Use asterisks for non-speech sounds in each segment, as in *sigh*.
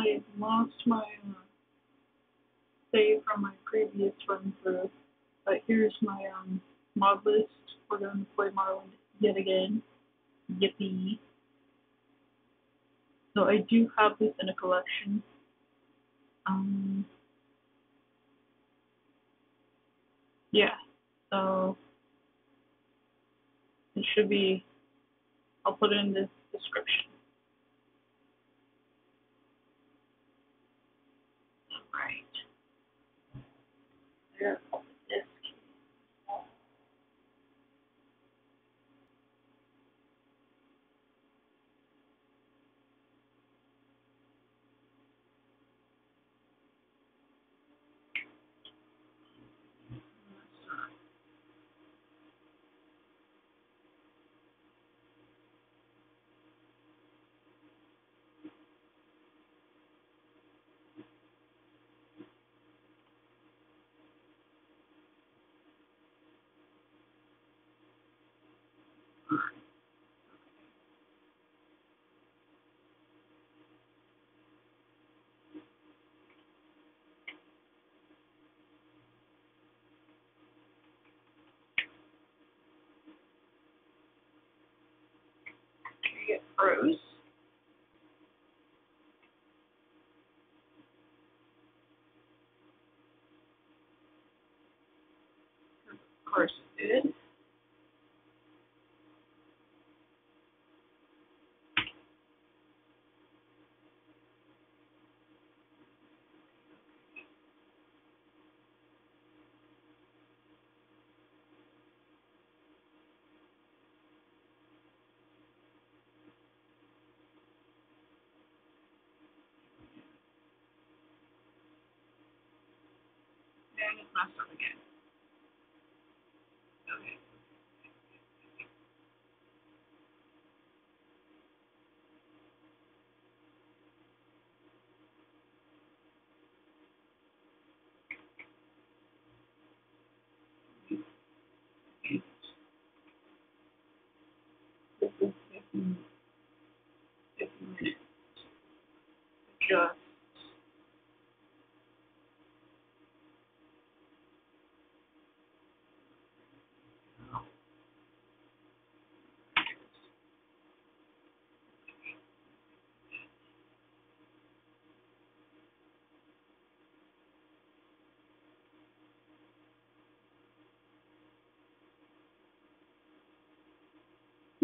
I lost my uh, save from my previous run through, but here's my um mod list. We're going to play Morrowind yet again. Yippee. So I do have this in a collection. Um, yeah, so it should be, I'll put it in the description. Alright. There, this. Okay, it froze. Of course it did. And it's messed up again. Okay. This is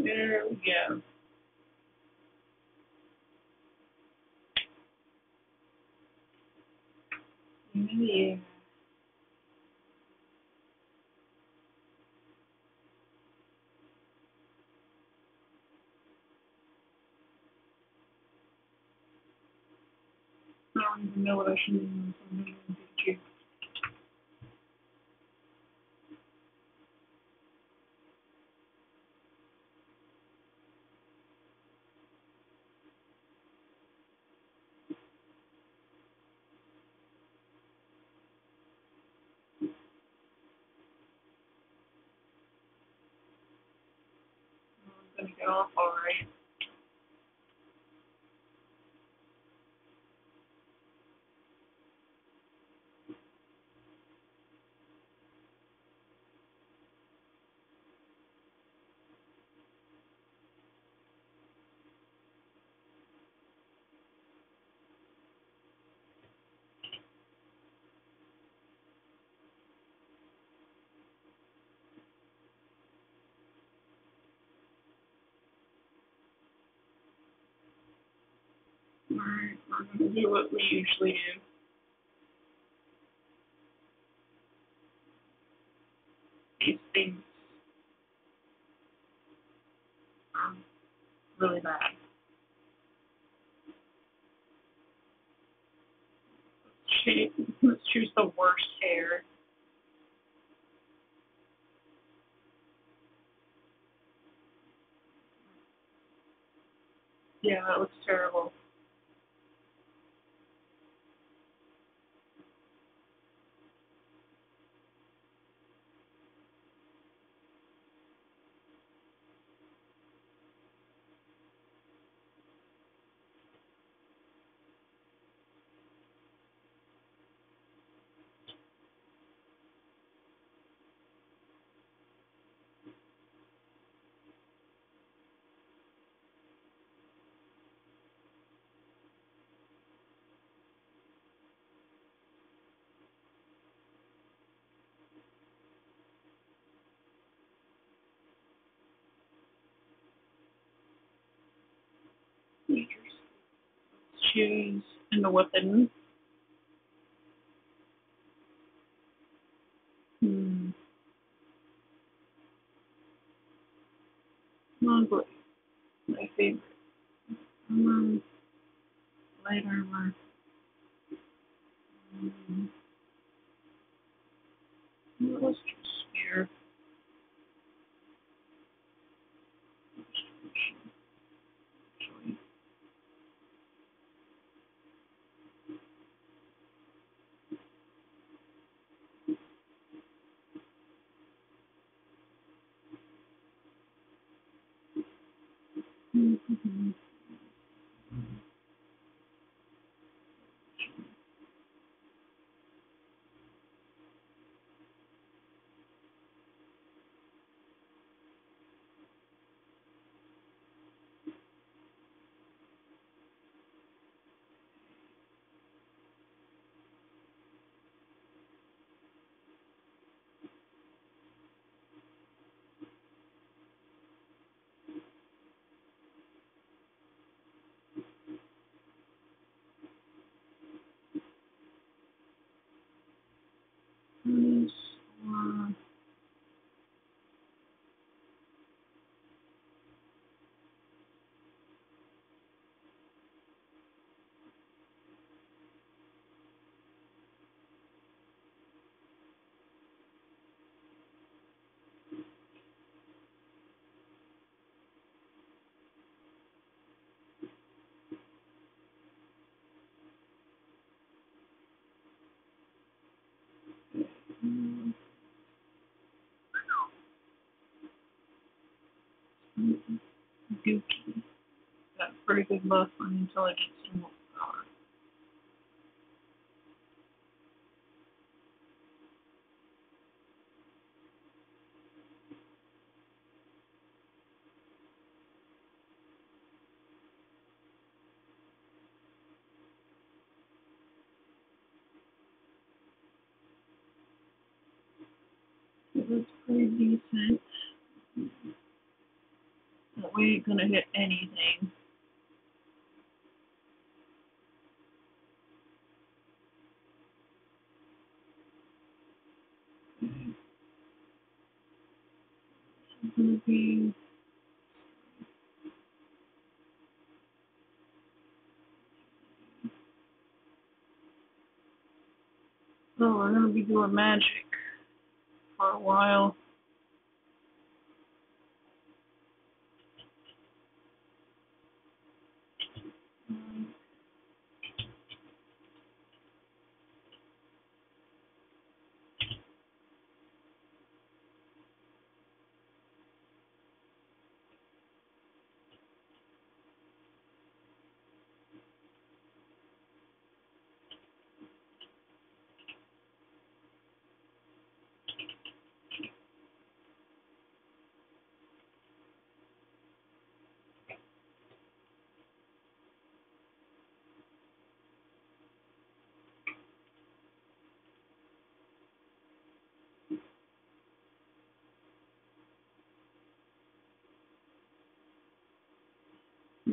There we go. Yeah. I don't even know what I should do. I'm doing Pikachu. I'm gonna get off alright. Alright, we're gonna do what we usually do. These things are really bad. Let's choose the worst hair. Yeah, that looks terrible. Choose in the weapon. means Dookie. Got pretty good buff on intelligence and willpower. So that's pretty decent. Ain't gonna hit anything. Oh, we're gonna be doing magic for a while.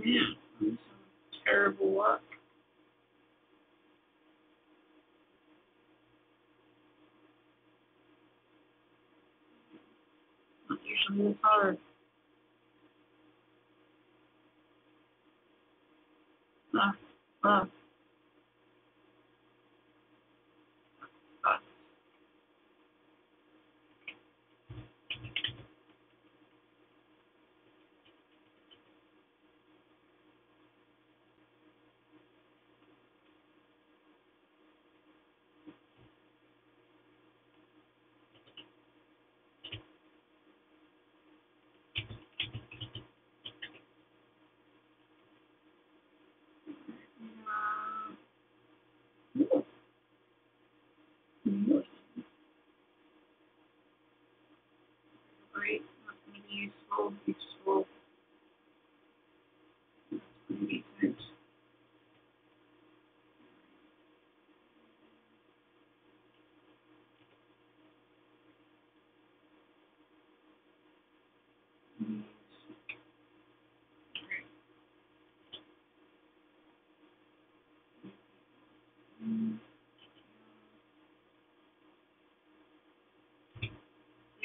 Man, terrible luck. Usually this hard. Ah, ah. ah. Uh, ooh. Ooh. Great. That's gonna be useful. Useful. That's pretty decent. Mm.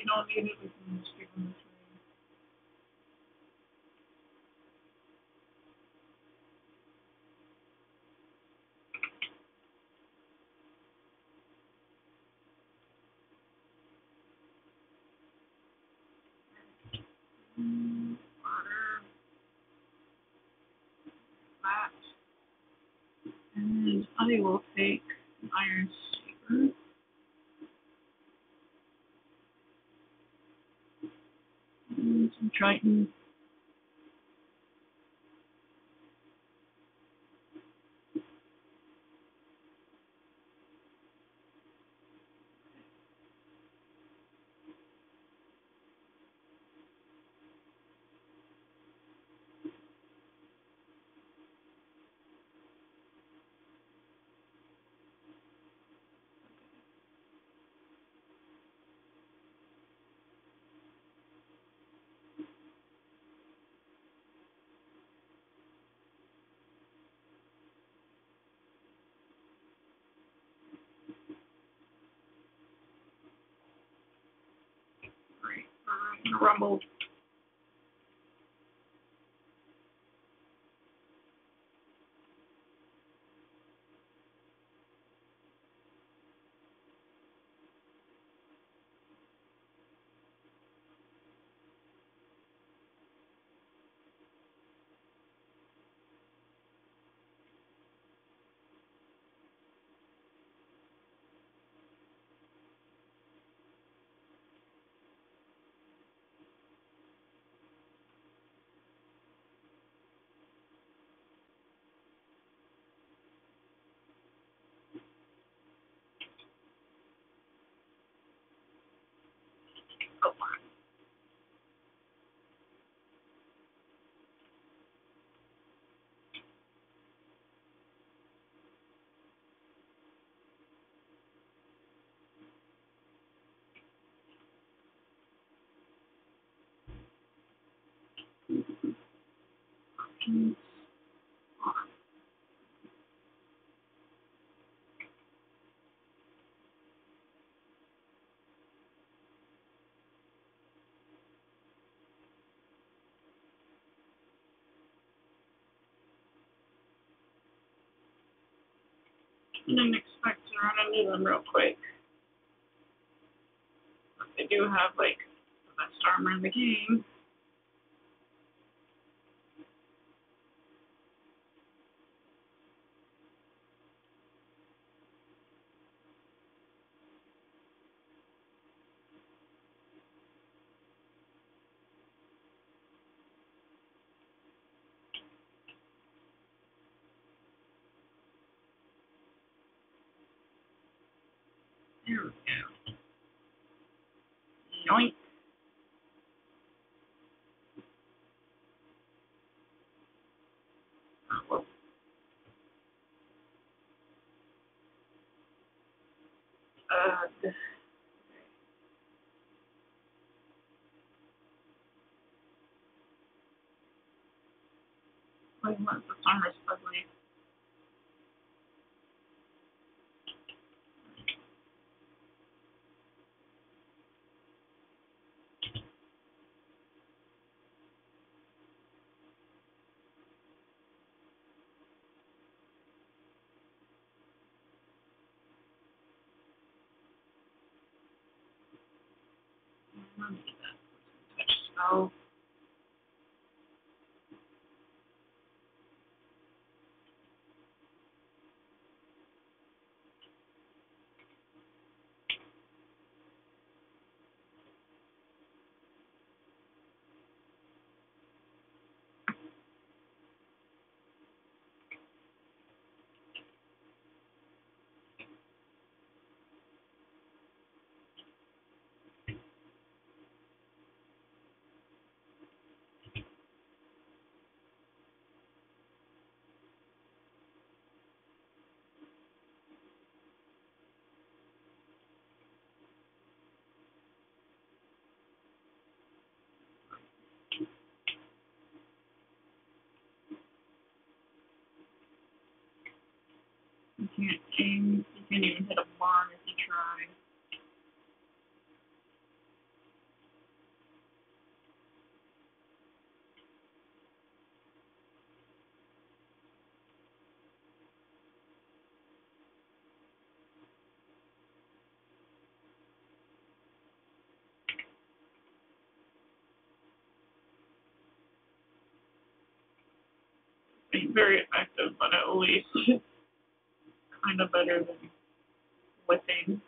Don't need give them the. Mm, water. That. And I will take iron saber. And some Triton. Right. I'm gonna rumble. Go for it. Options. On. I didn't expect to run into them real quick. But they do have like the best armor in the game. There we go. Yoink. Oh, well. Uh. Like, what the armor's Let spell. can't aim. He can't even hit a bomb if you try. very effective, but at least *laughs* kind of better than whipping. Cool.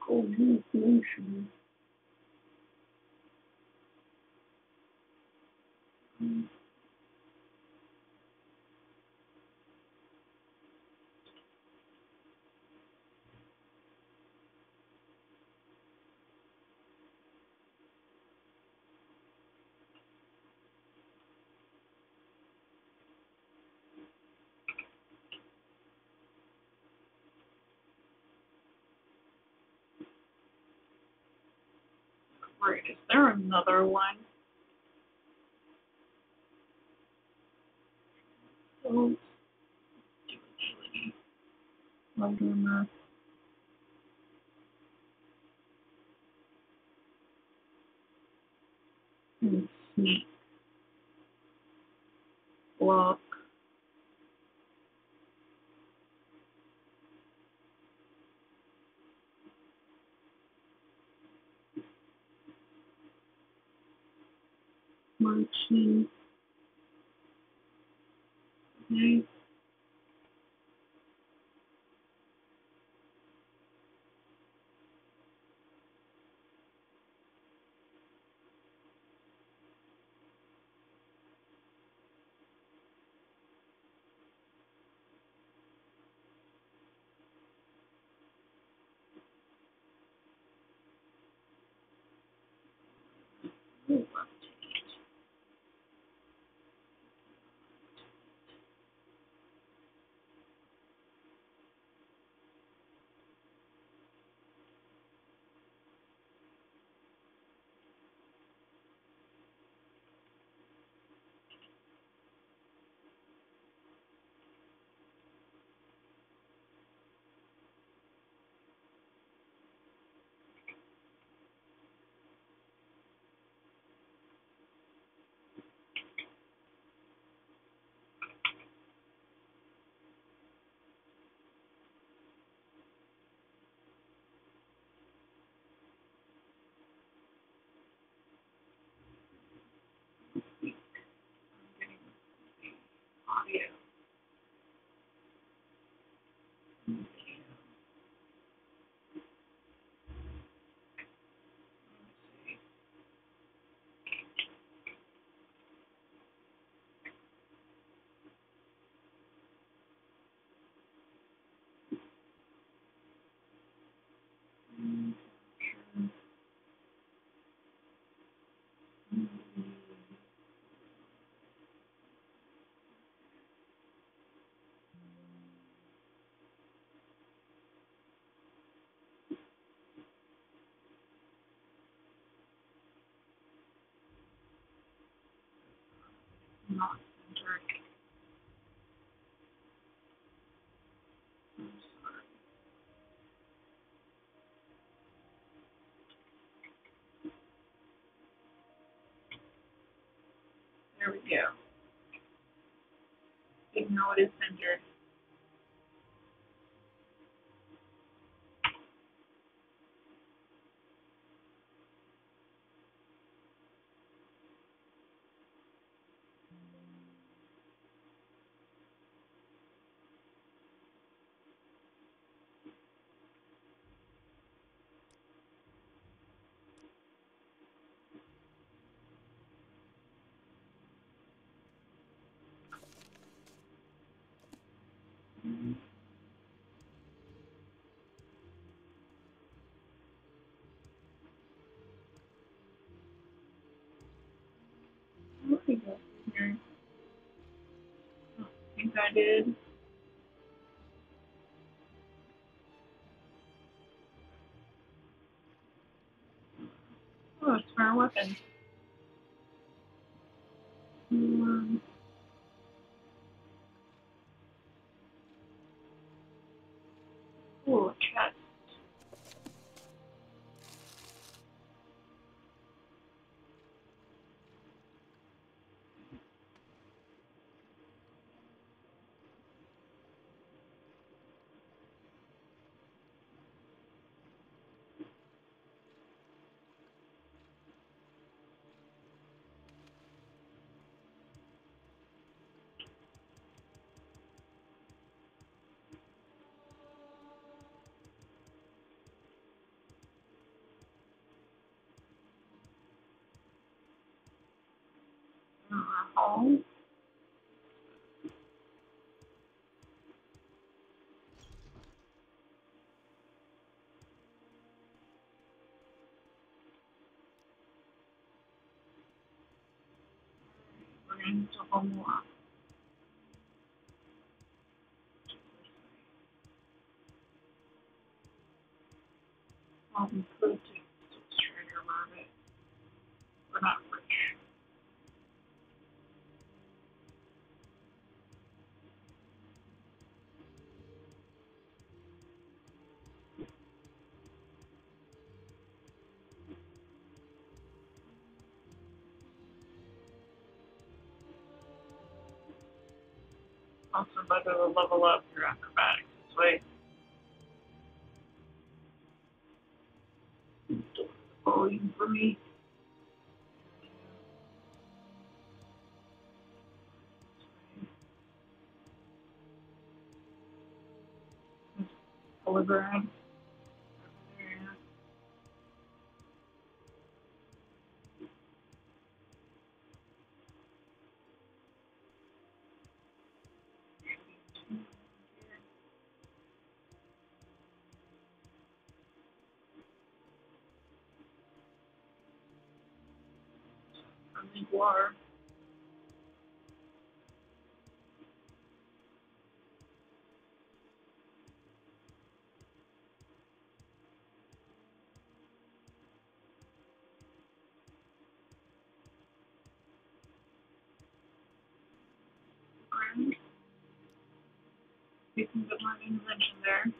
Cold pollution. Right. Is there another one? Oh, I'm doing that. hmm. Sneak. Block. Marching. Okay. not working. There we go. Ignore the center. I did. Oh, it's for our weapon. Uh, home. We're going to home walk. To level up water. Can put my invention there.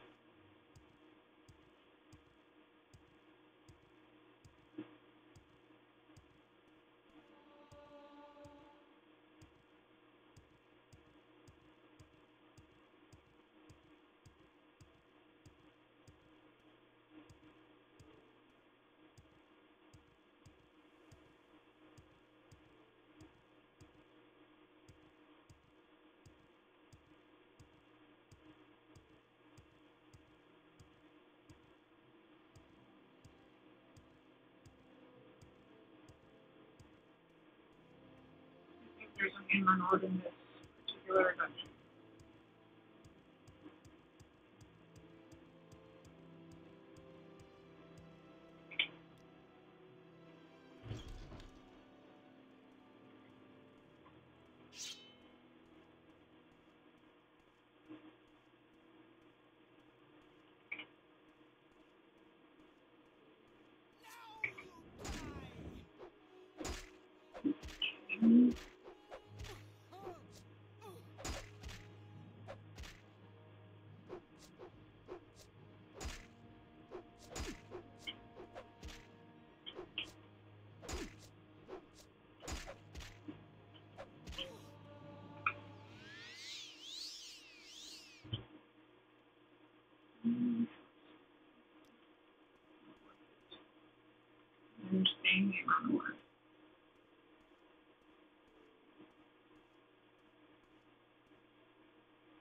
I in this particular dungeon.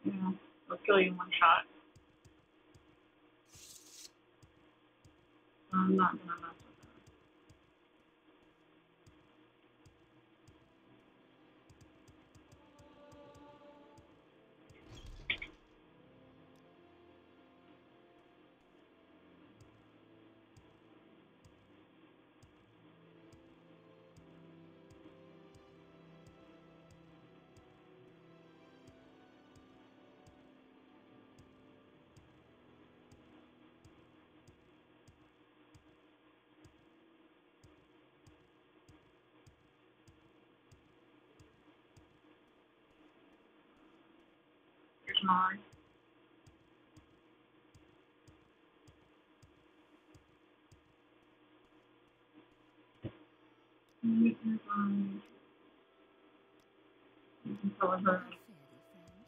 Yeah, I'll kill you in one shot. I'm not gonna mess with Here's mine. Mm, here's mine. You can tell her. Fairly friend.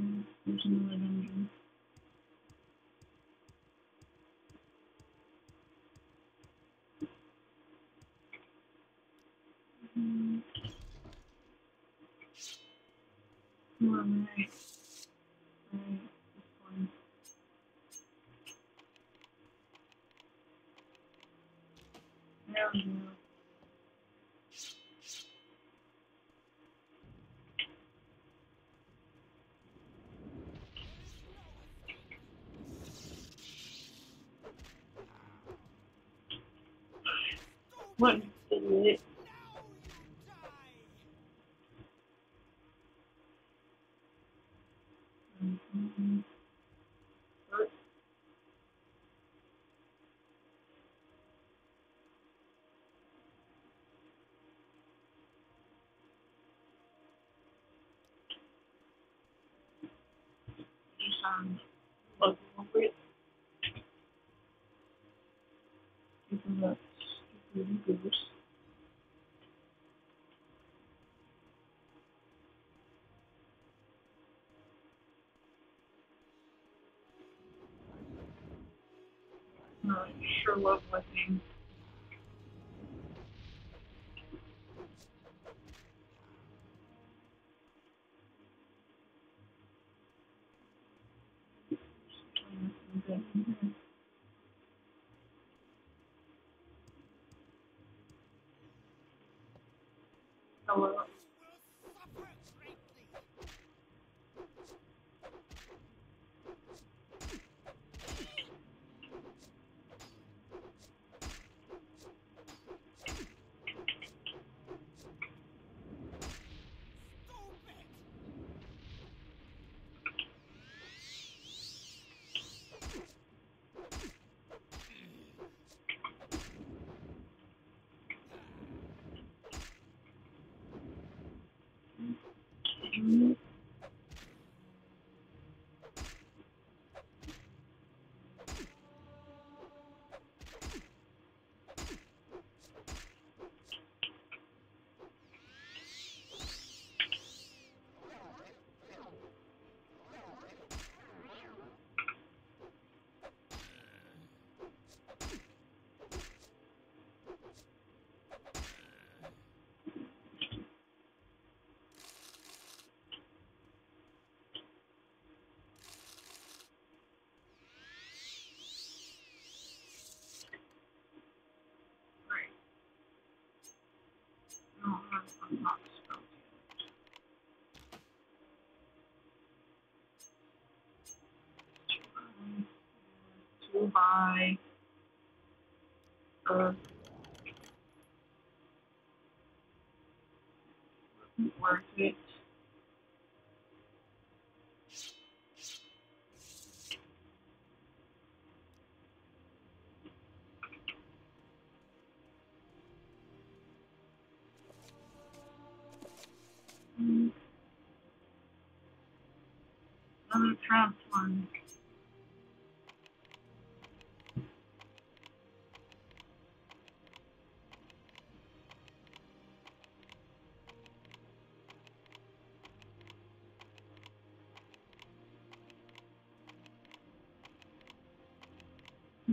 Mm, There's another dungeon. Mm. All right. Right. This one. There we go. What is it? Mhm. Hurt. Um, you sound appropriate. Keeping that stupid goose. I sure love listening. Hello. Mm. Right. To buy. Uh.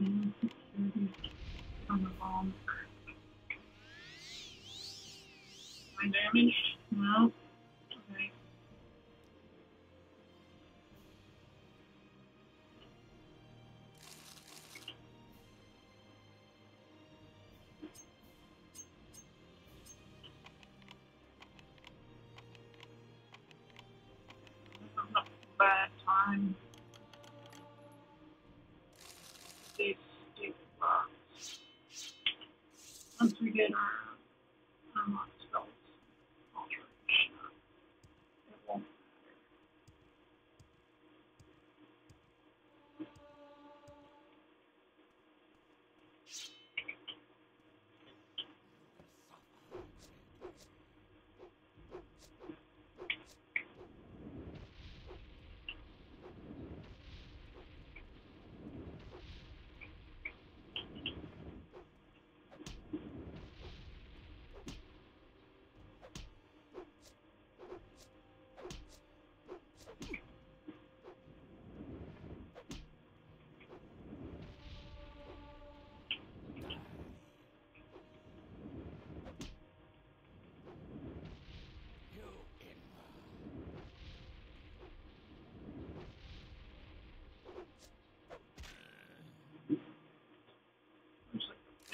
Mm, security on the bomb. My damage? Once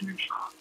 There's like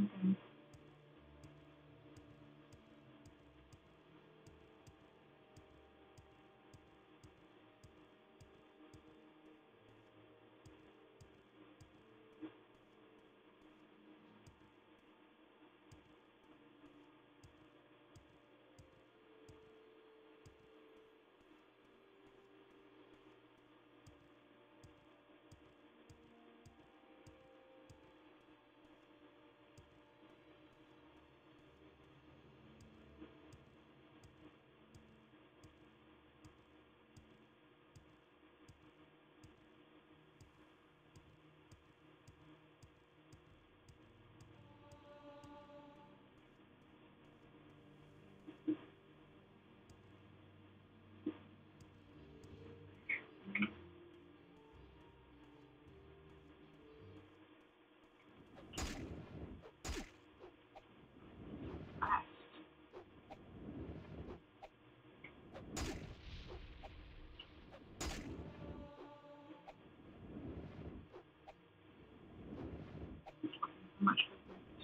Mm-hmm.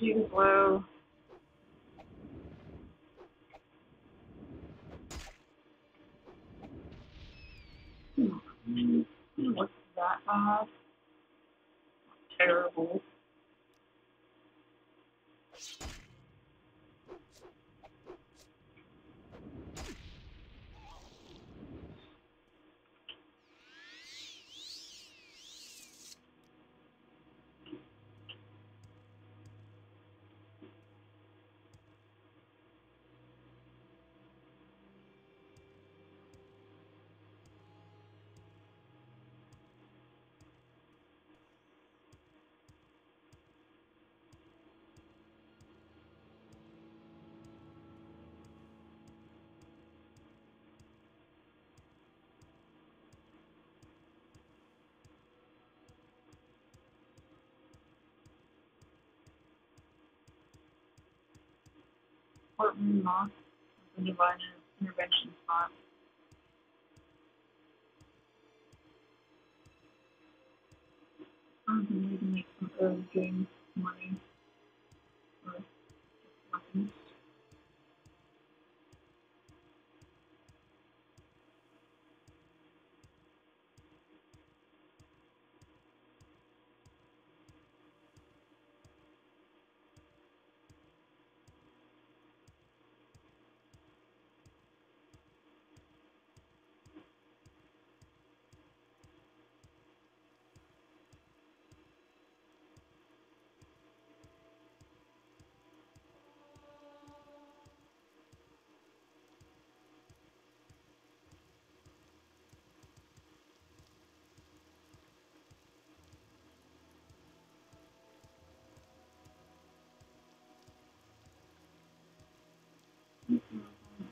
Too low. Hmm. What's that? Terrible. Portland Moss is a divine intervention spot. I'm going to make some early game money. Or just weapons. Hmm. That was incorrect. Big deal for me.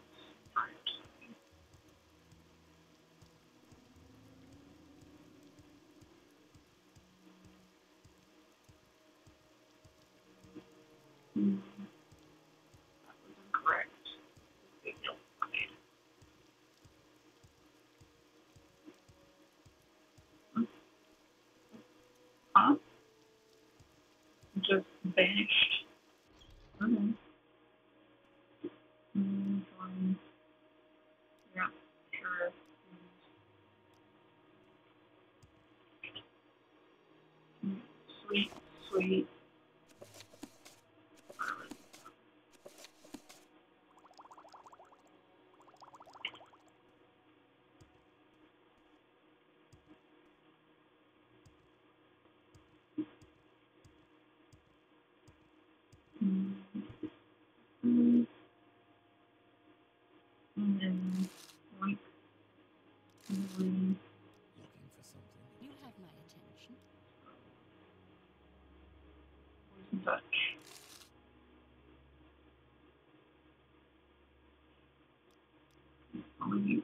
Just vanished. Okay. Mm, um, yeah, sure. Mm, Sweet, sweet. Mm. Mm. And then, like, mm, Looking for something? You have my attention. Only you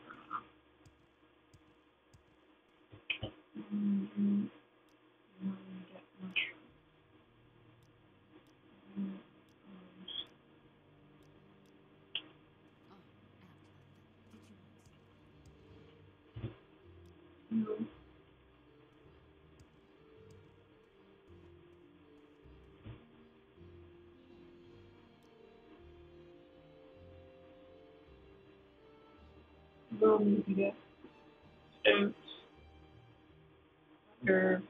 We'll need to get stoves. They're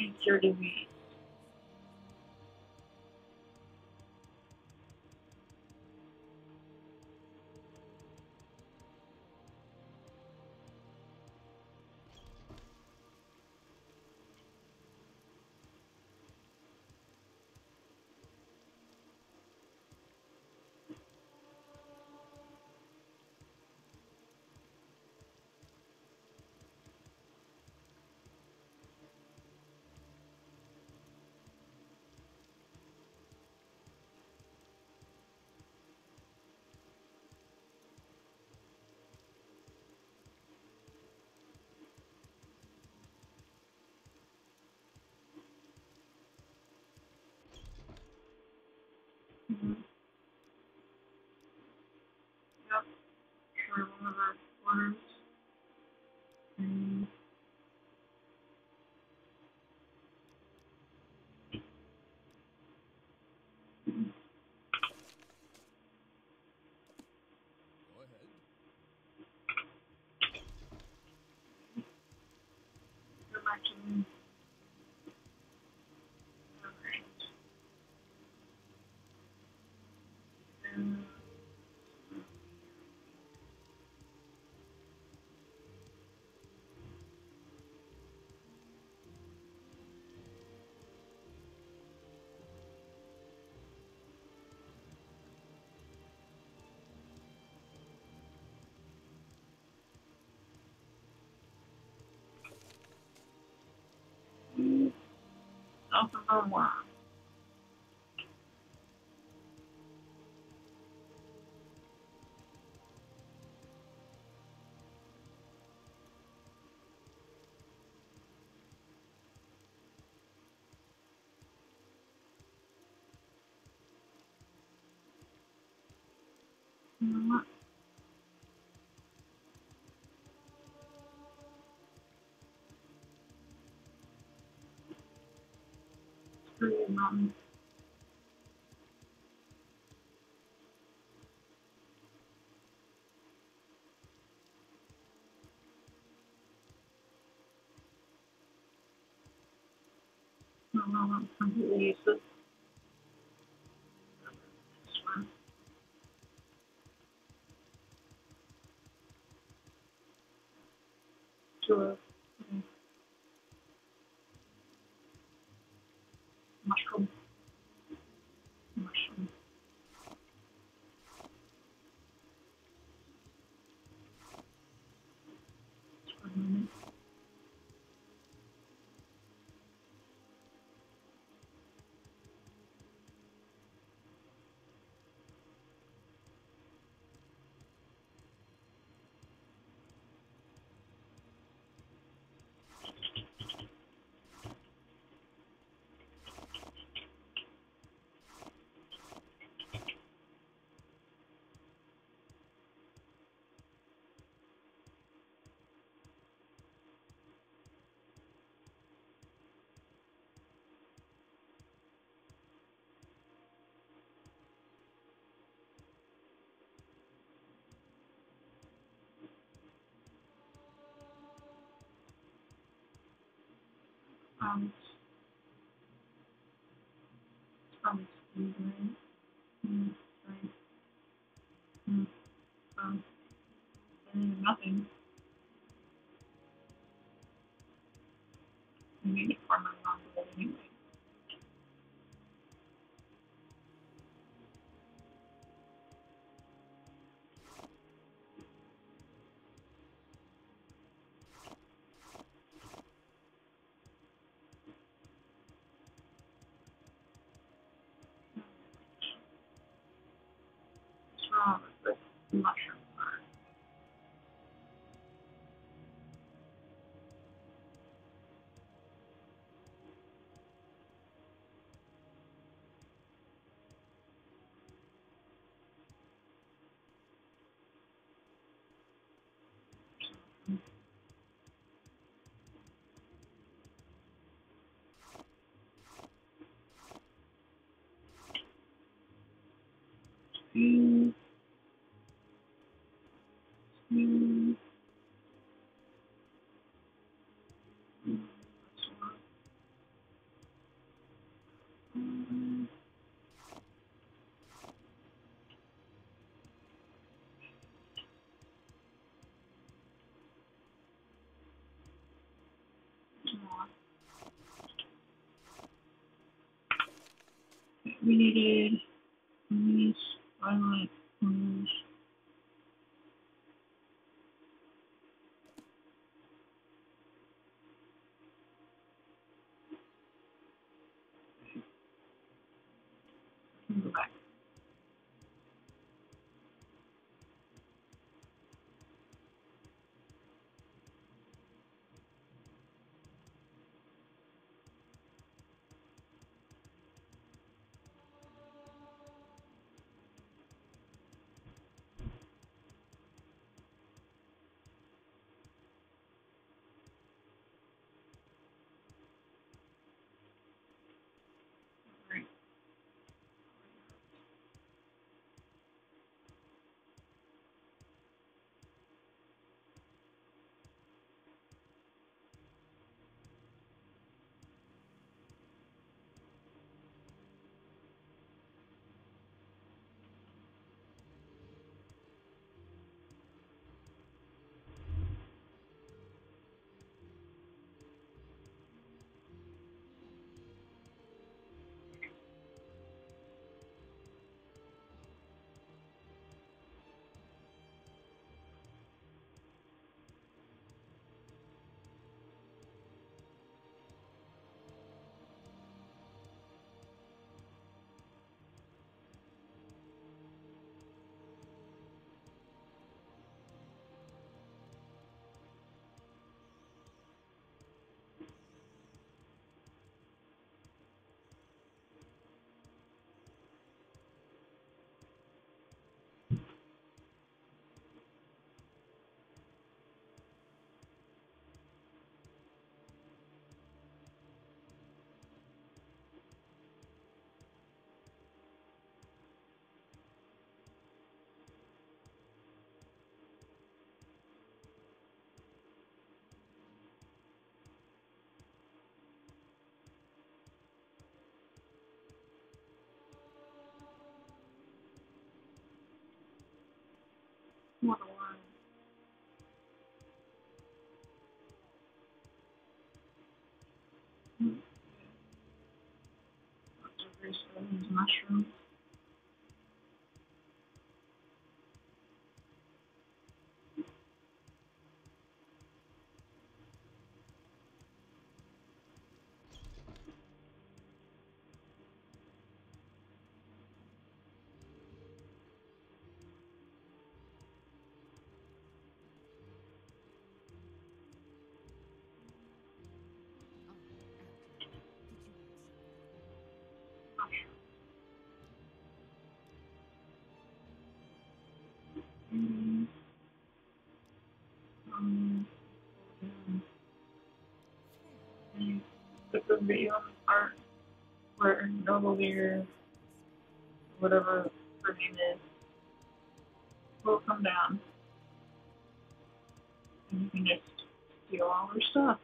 easier Mm-hmm. Something on one. You Screw you, Mom. No, I'm completely. Sure. Okay. Mushroom. Mushroom. Just for a minute. Um, right? Mm, right. Mm, um, nothing. Mm. Mm. Mm. That's wrong. Mm. Aw. We mushrooms. The the part where Noble whatever her name is, will come down. And you can just steal all her stuff.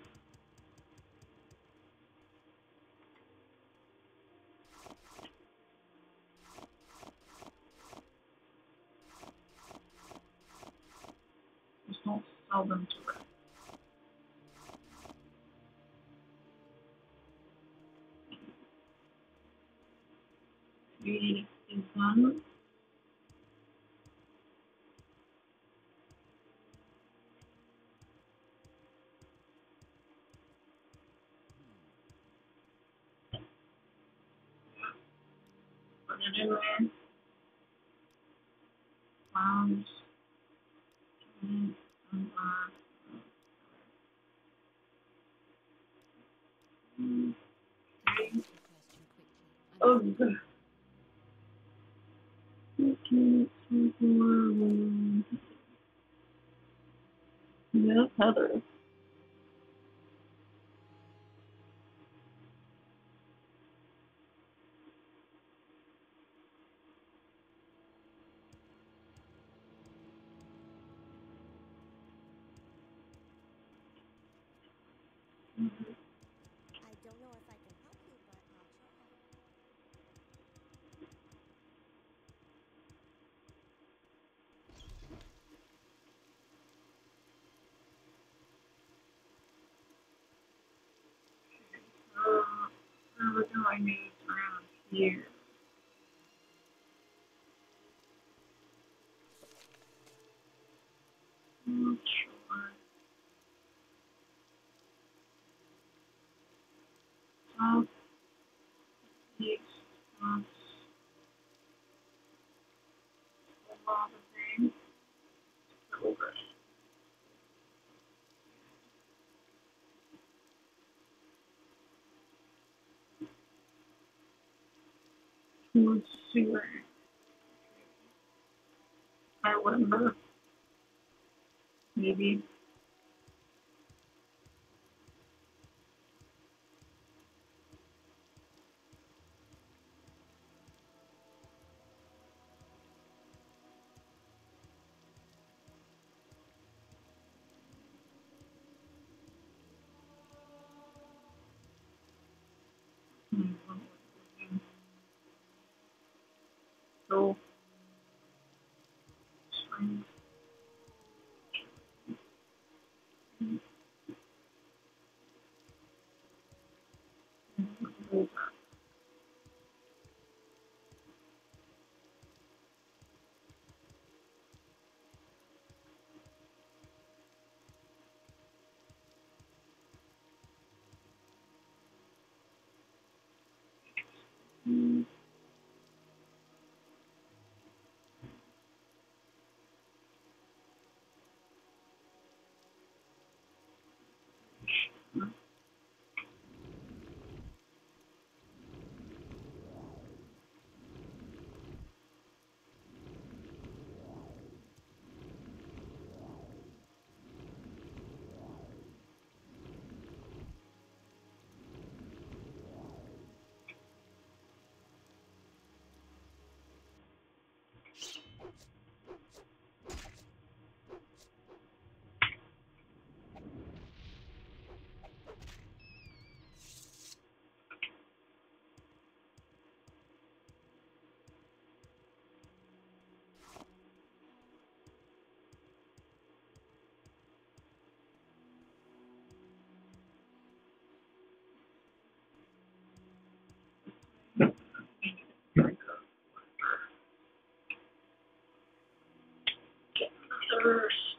Just don't sell them to her. Three is done. There. Clowns. Oh. Yeah, Heather. I don't know if I can help you, but I'll try. Uh, what do I need around here? Not sure. South, east, west. A lot of things. Over. Let's see. I remember. Maybe. movement first.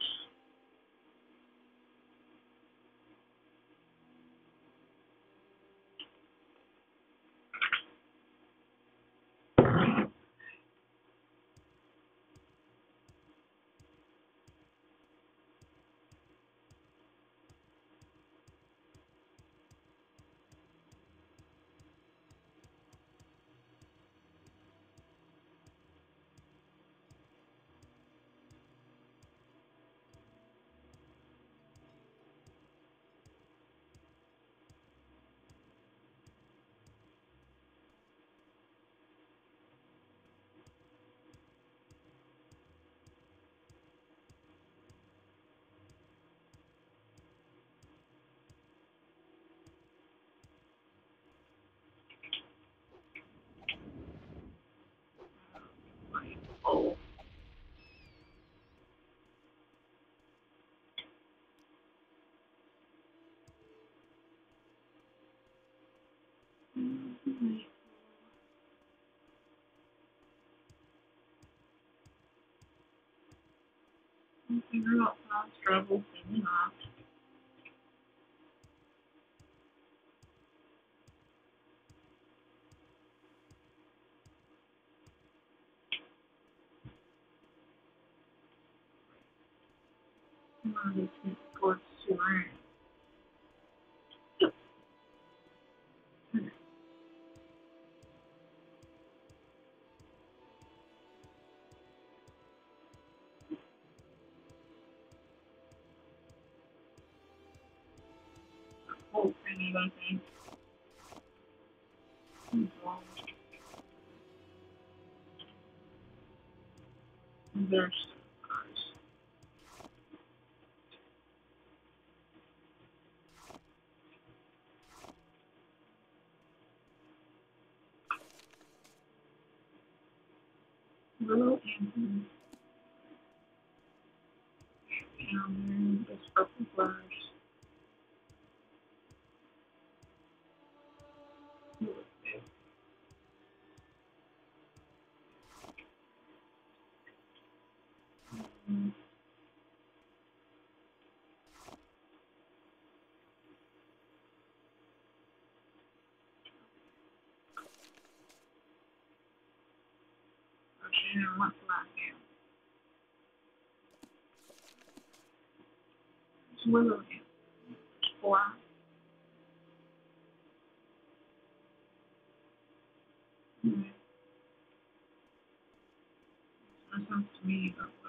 Figure out fast travel soon enough. There's. Little Anthony. Down there, this purple flowers. Mm. Oh, she didn't want that now. It's Willow now. Hmm. That sounds to me, but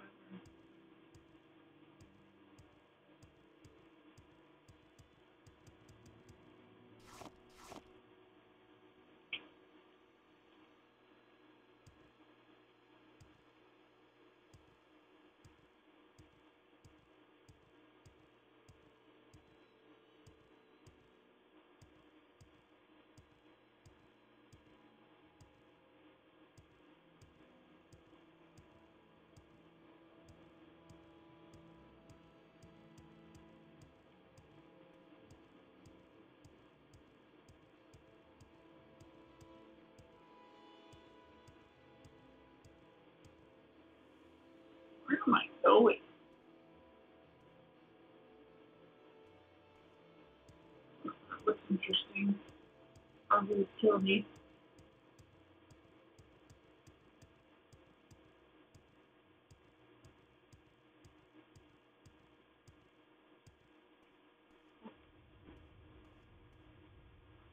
going? Looks interesting. Probably would kill me.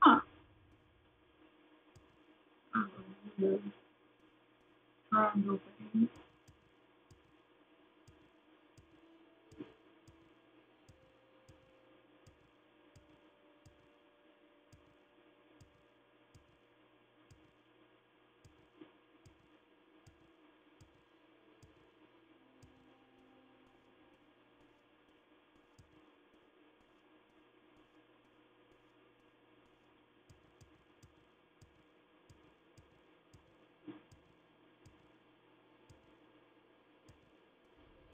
Huh. Oh, the triangle thing. Mhm.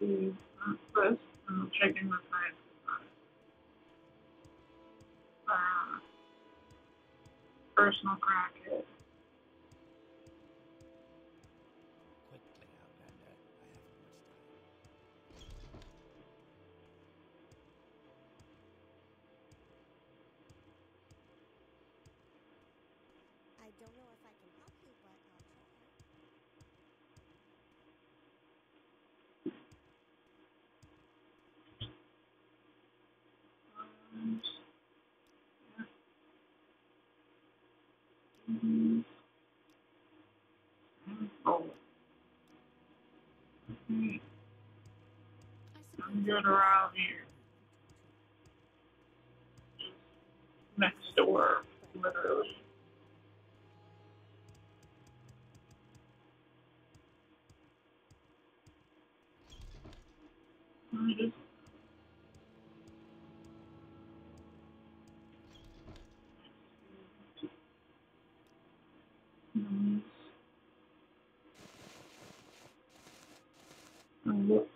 See uh, first, I'm checking the time. Uh, personal cracket. Mhm. I'm good around here. Next door, literally. I just Nice. Oh, look.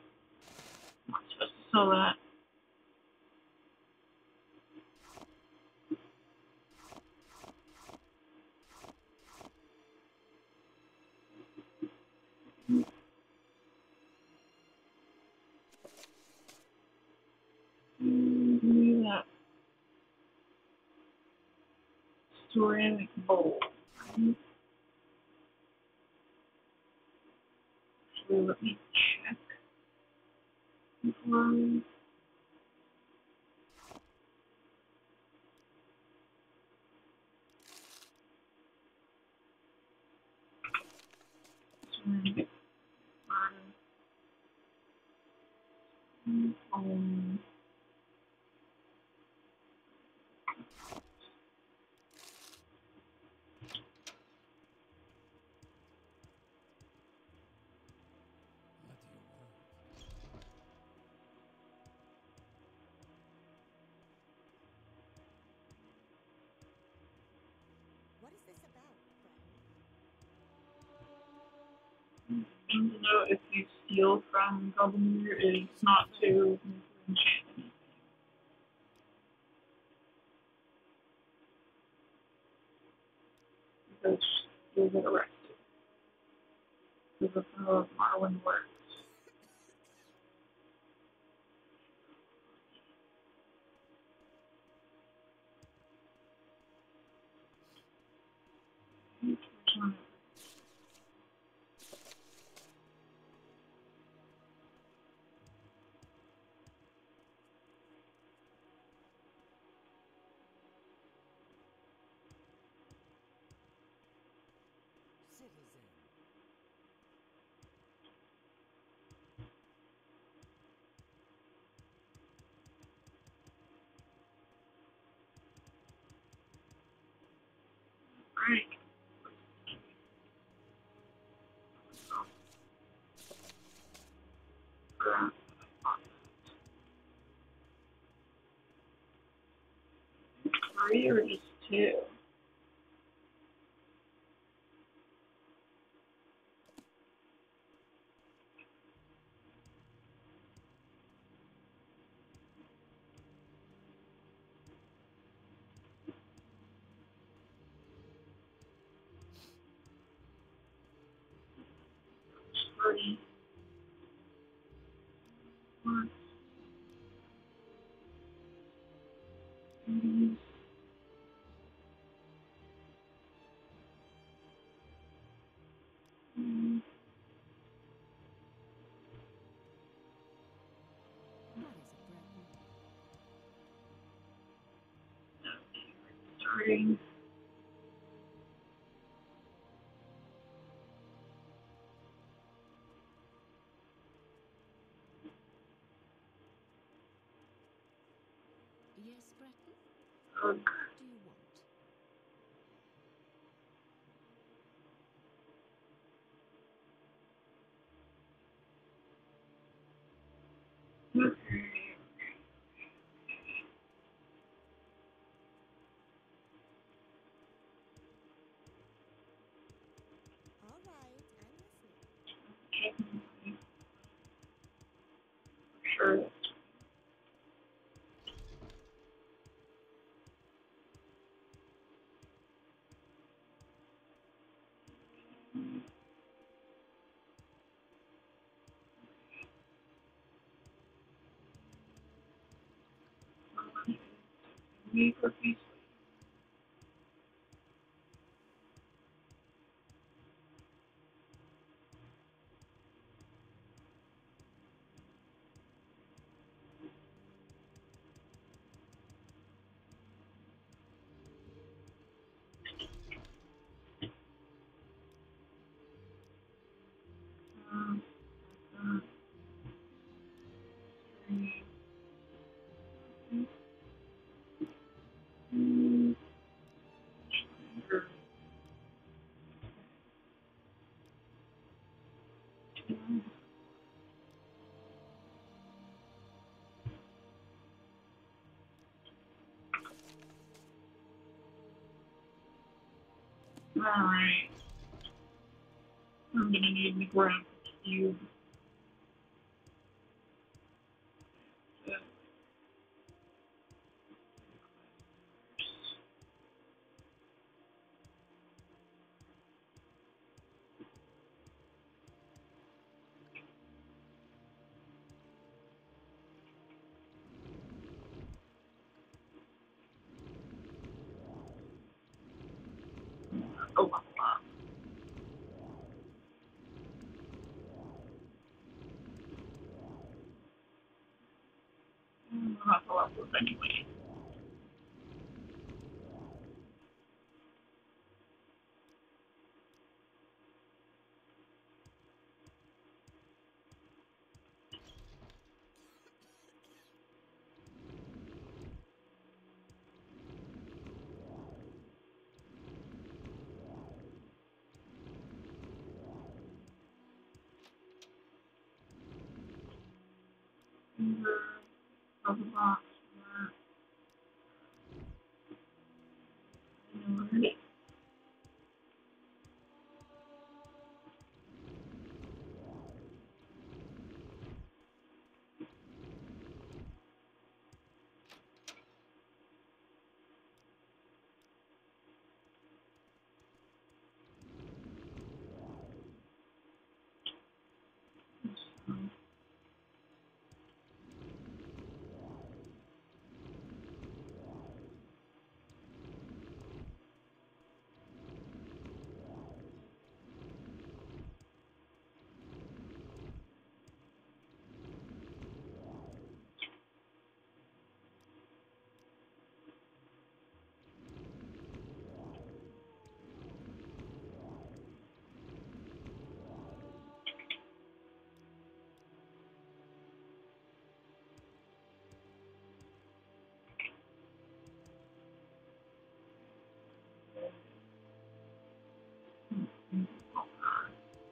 I'm not supposed to sell that. Mm, give me that ceramic bowl. Actually, let me check I ceramic bottom. Um, if you steal from Governor is not to enchant. Because you'll get arrested. Because of how Marlin works. Citizen. Uh, Three or just two? Starting. Yes, Breton? Ugh. What do you want? Okay. All right, I'm listening. Checking my Me for peace. Alright. I'm gonna need to grab a cube. Uh, Oh, wow. Mm, I'll have to level up anyway. Mm, blah, blah, blah. Alright.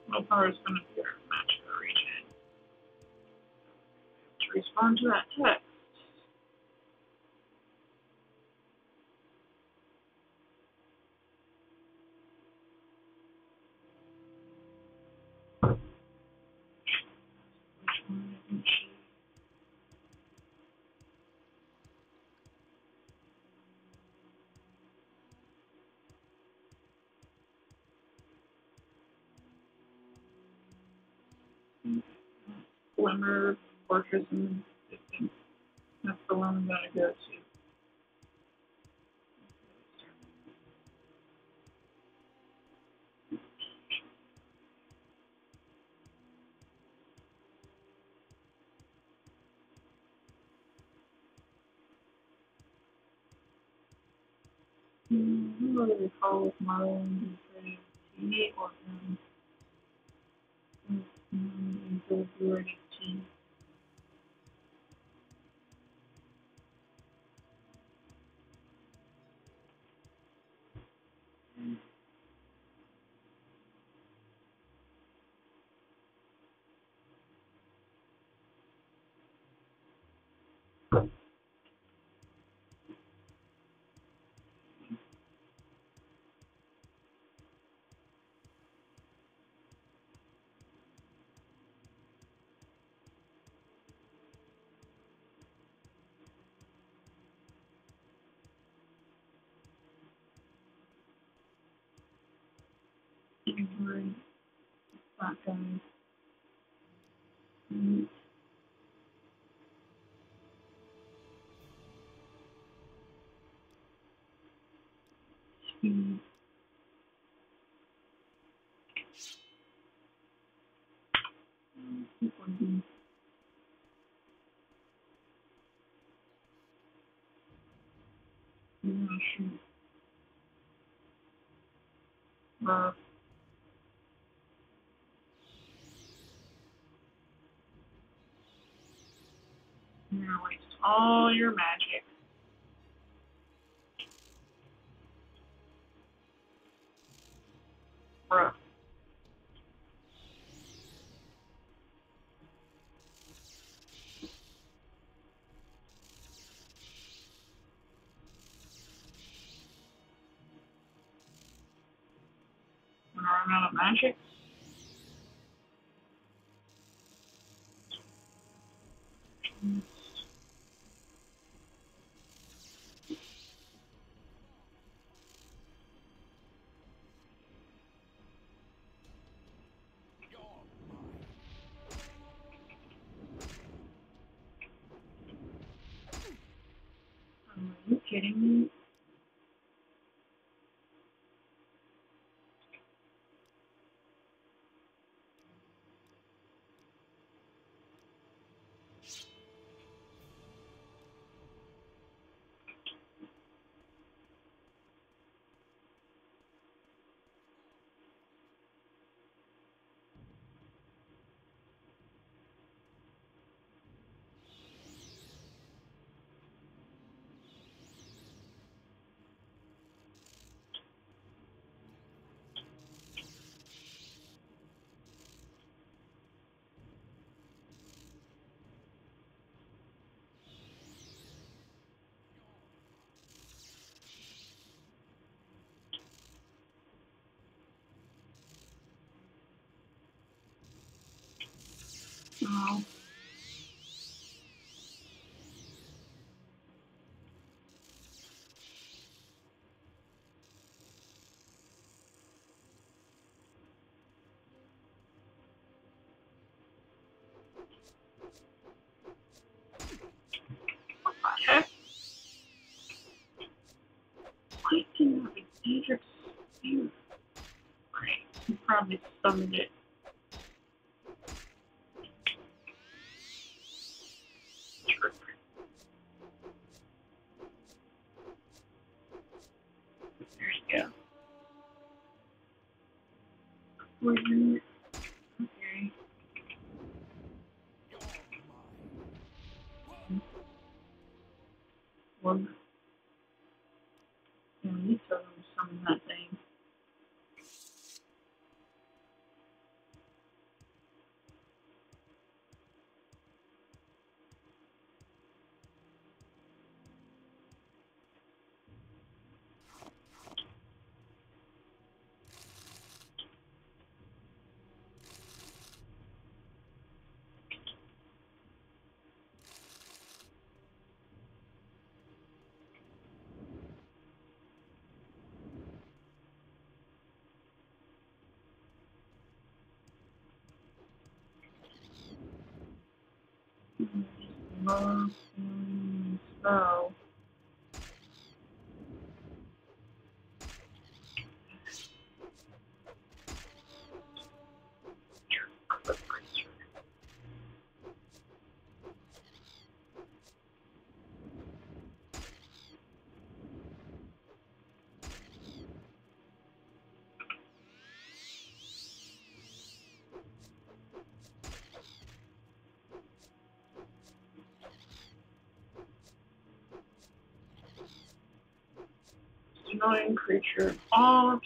So, Willpower is going to be our match the region. To respond to that text. Glimmer, Fortress, and. That's the one I'm gonna go to. Hmm, who do Marlon and say T or him? Mm, and so we already T. Right. That guy. Mm. Hmm. Hmm, keep on. Yeah, shoot. Uh, waste all your magic. Kidding me? Oh. Heck? Why didn't I? Right, he probably summoned it. Annoying creature. Oh,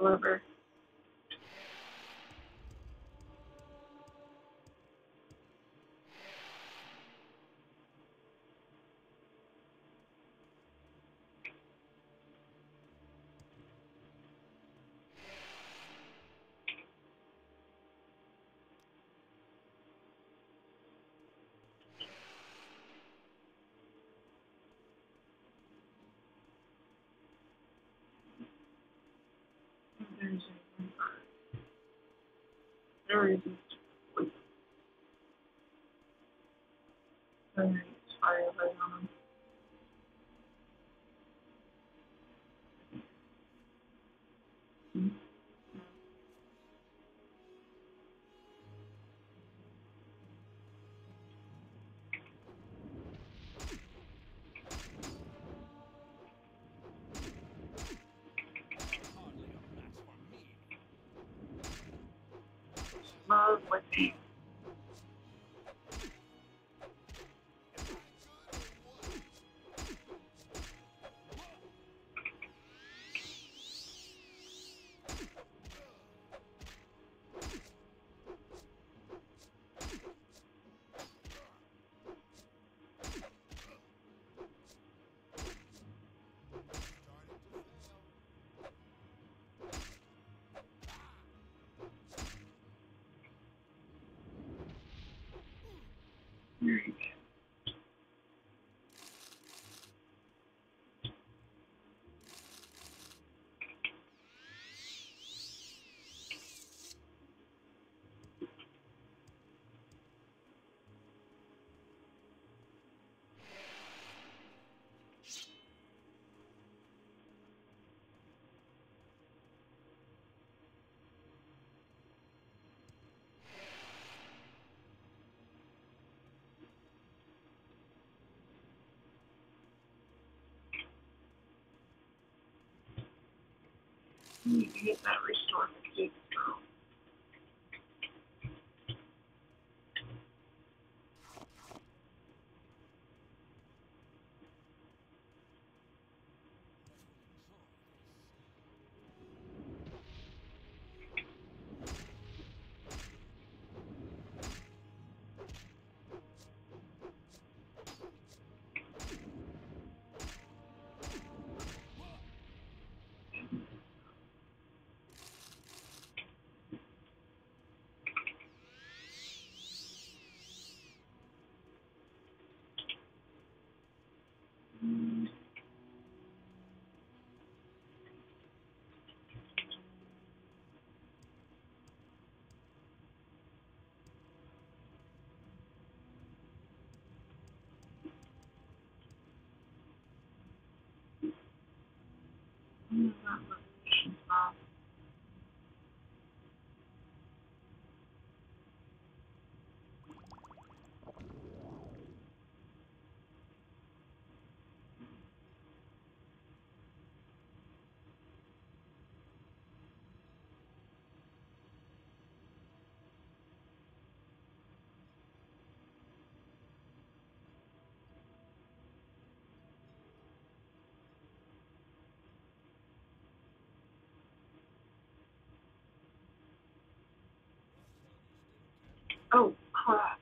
Whatever. There's a There is Love with me. Alright. Need to get that restored to keep through. Mm. Mm, that location's off. Oh, crap.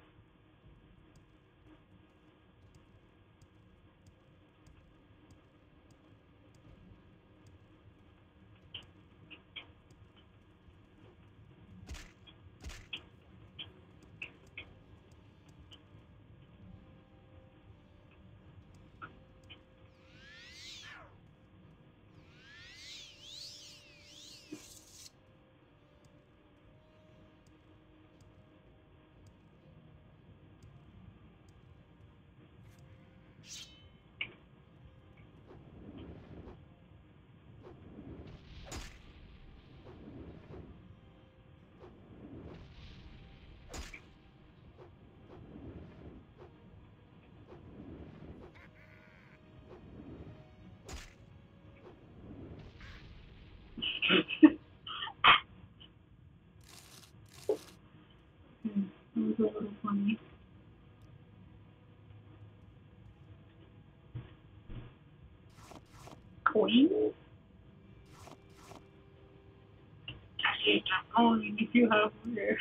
completely for me. Coins? Cassie, oh, you do have here.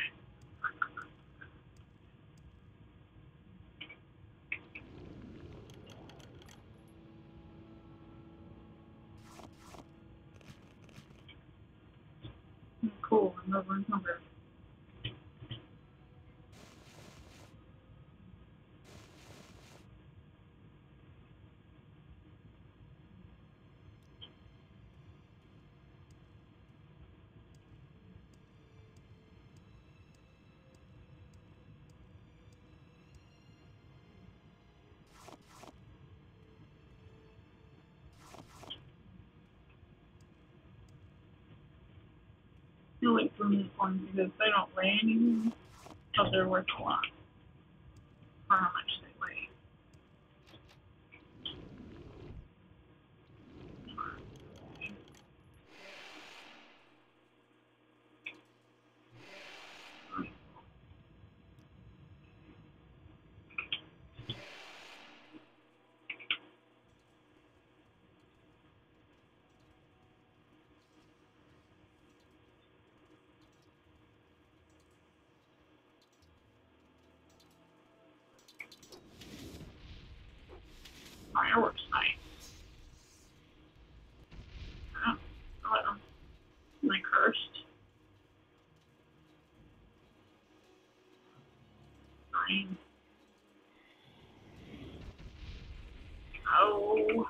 don't weigh anymore, so they're worth a lot. Oh.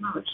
much.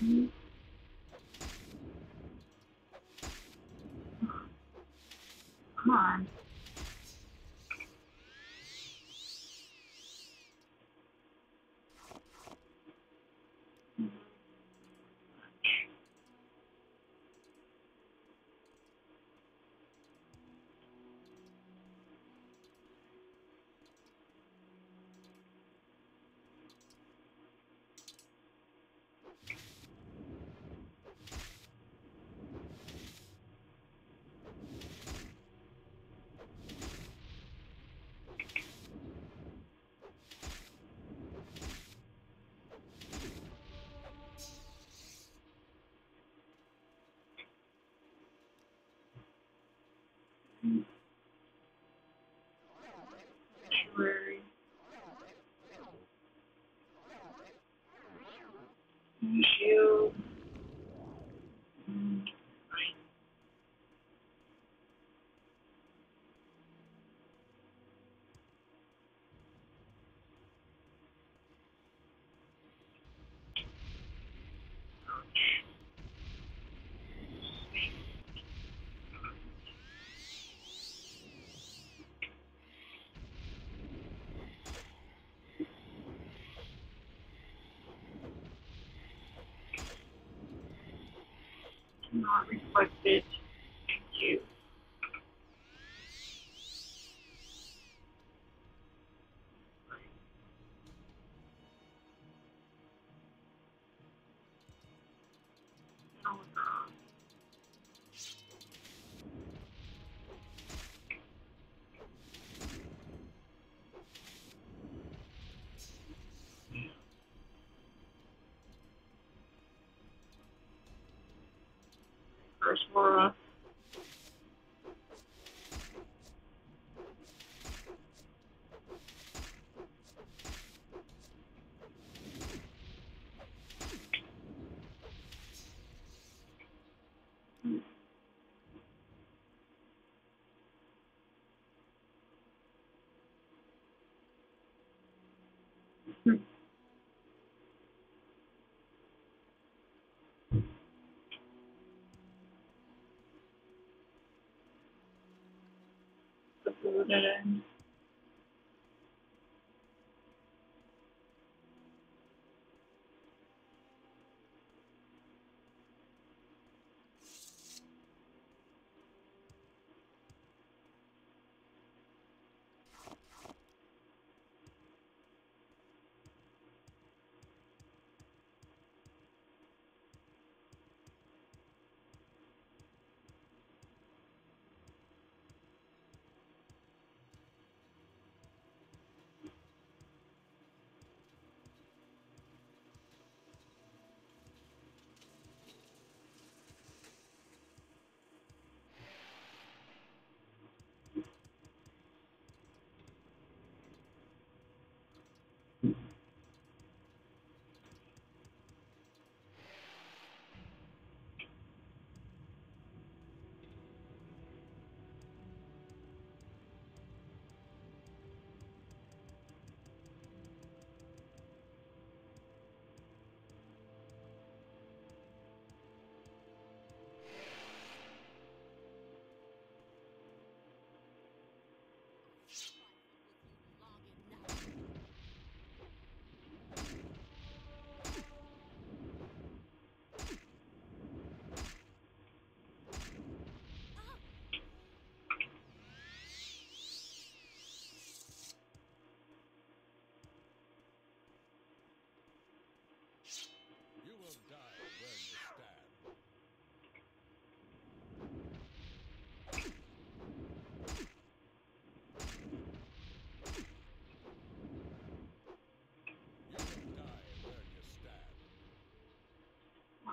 Come on. Temporary. not reflected Hmm. Uploaded.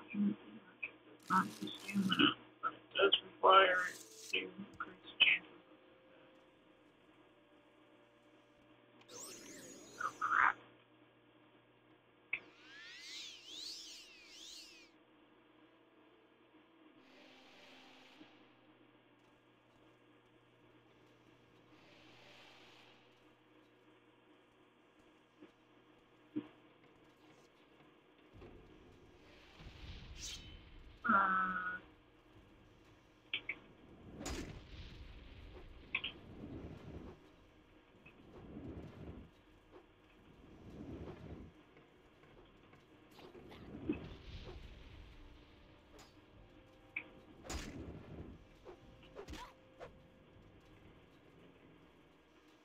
document. Not just stamina, but it does require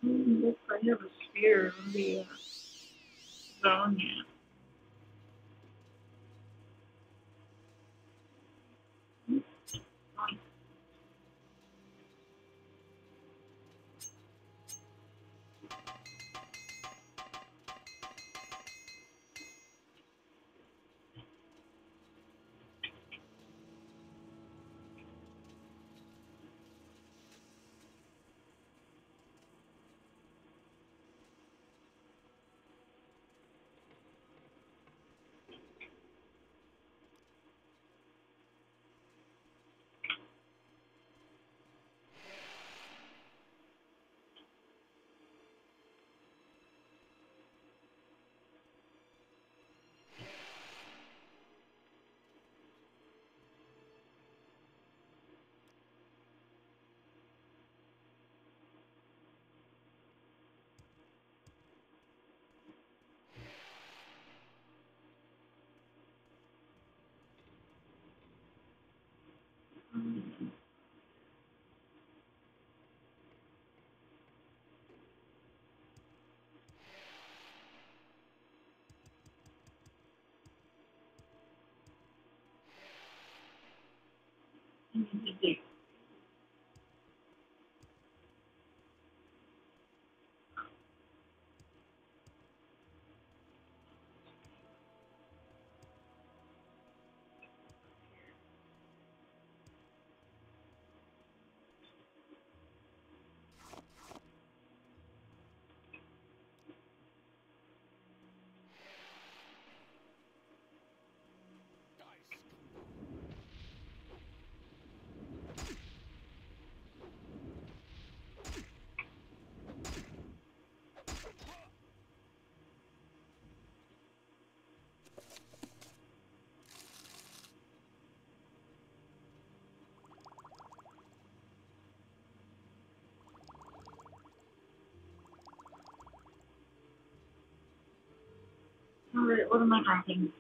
I have a spear in the uh, zone yet. You. I need to What am I dropping?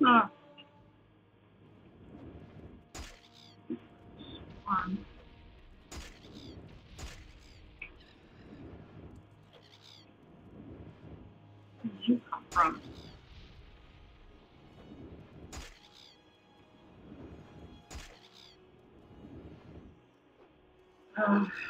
Did you come from? *sighs*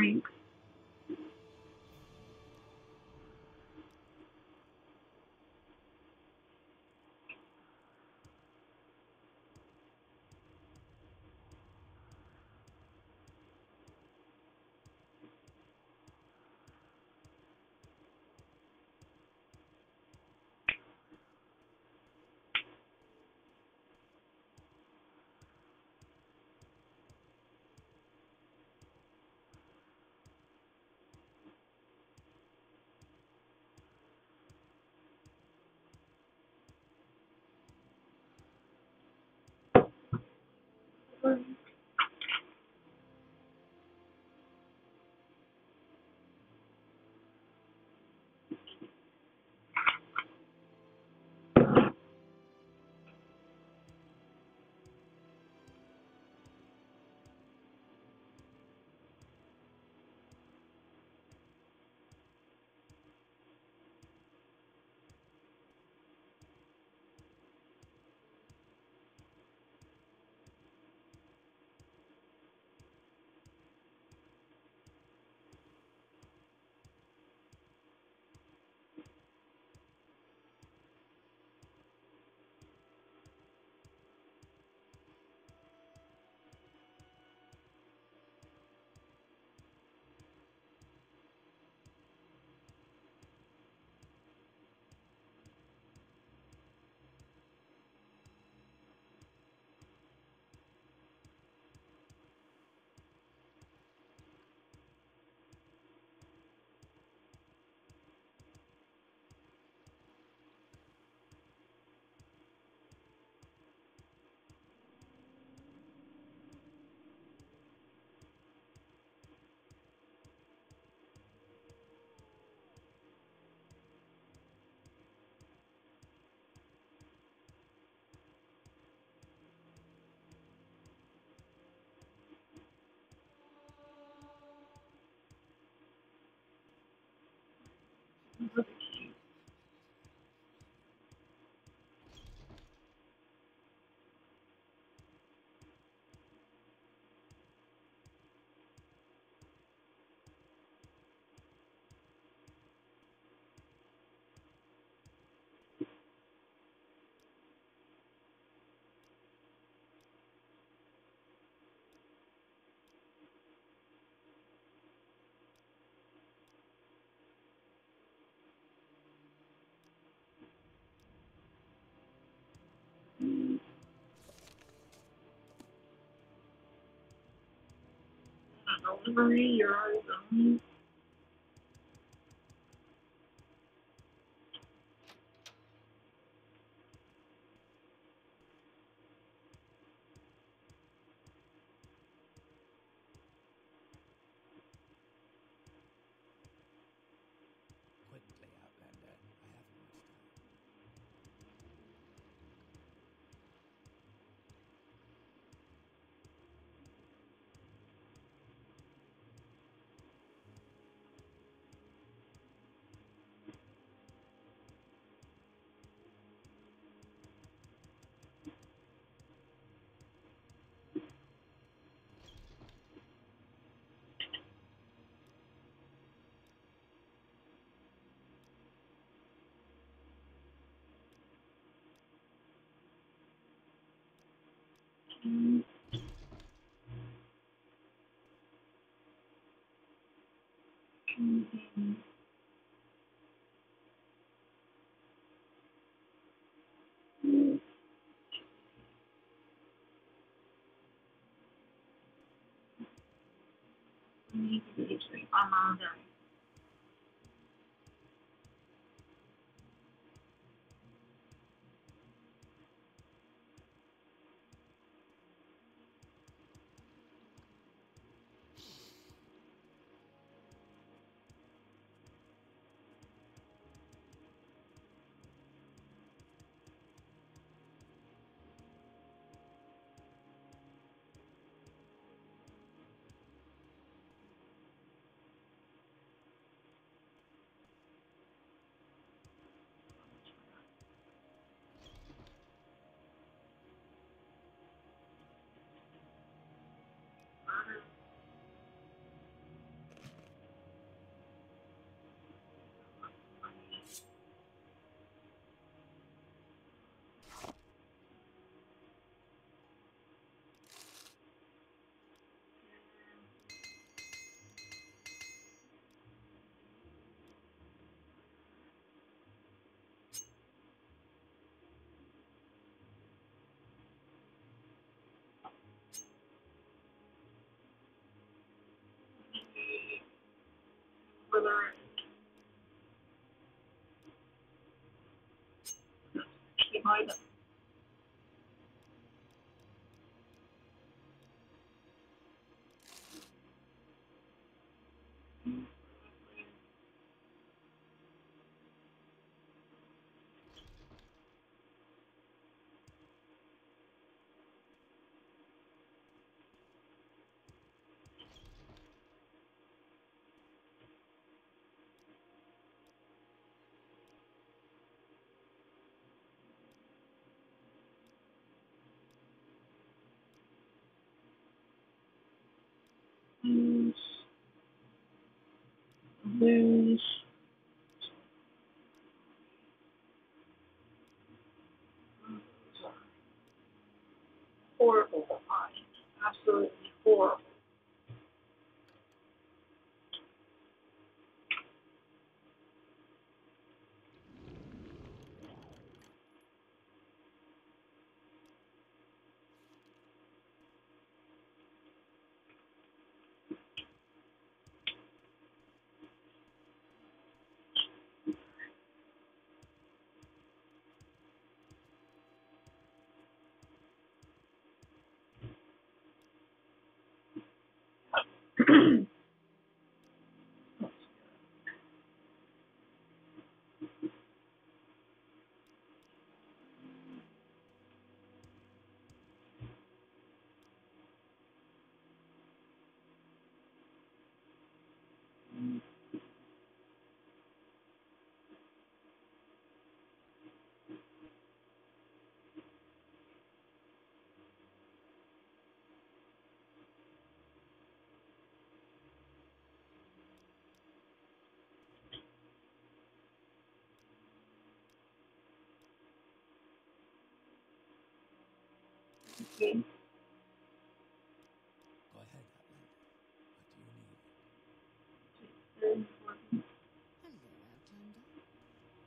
strength. Mm-hmm. Your eyes on. Mm. for their Lose. Lose. Horrible behind. Absolutely horrible. Okay. Go ahead, Outlander. What do you need? Hello, Outlander.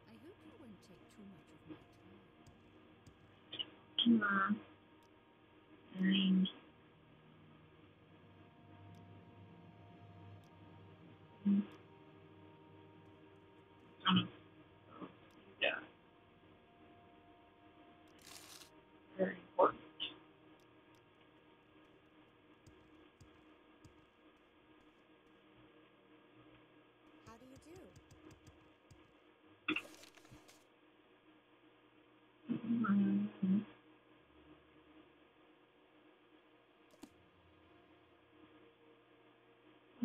I hope you won't take too much of my time. And Hmm. Um, yeah. Very important. How do you do? Mm-hmm.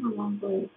A long